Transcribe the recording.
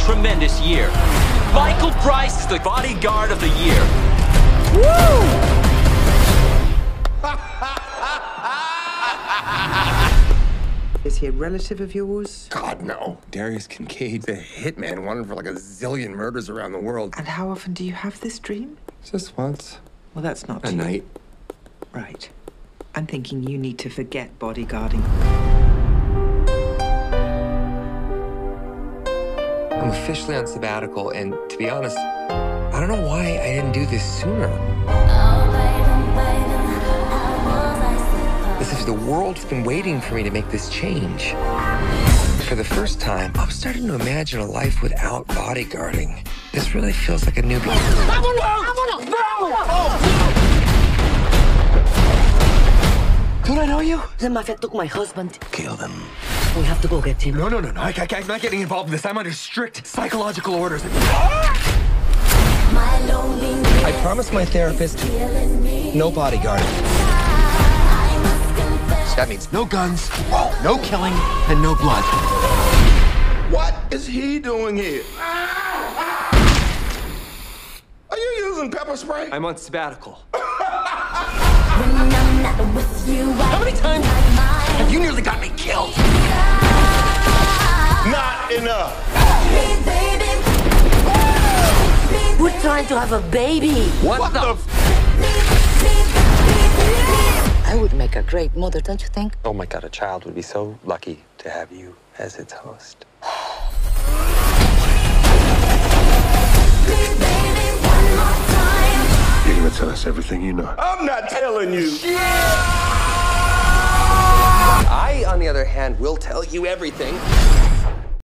tremendous year. Michael Bryce is the bodyguard of the year. Is he a relative of yours? God, no. Darius Kincaid's a hitman wanted for like a zillion murders around the world. And how often do you have this dream? Just once. Well, that's not A too- night. Right. I'm thinking you need to forget bodyguarding. I'm officially on sabbatical, and to be honest, I don't know why I didn't do this sooner. As if the world's been waiting for me to make this change. For the first time, I'm starting to imagine a life without bodyguarding. This really feels like a new beginning. Don't I know you? The mafia took my husband. Kill them. We have to go get him. No, no, no, no. I, I, I'm not getting involved in this. I'm under strict psychological orders. I promised my therapist no bodyguard. That means no guns, no killing, and no blood. What is he doing here? Are you using pepper spray? I'm on sabbatical. How many times enough. We're trying to have a baby. What, the? I would make a great mother, don't you think? Oh my god, a child would be so lucky to have you as its host. You're gonna tell us everything you know. I'm not telling you. I, on the other hand, will tell you everything.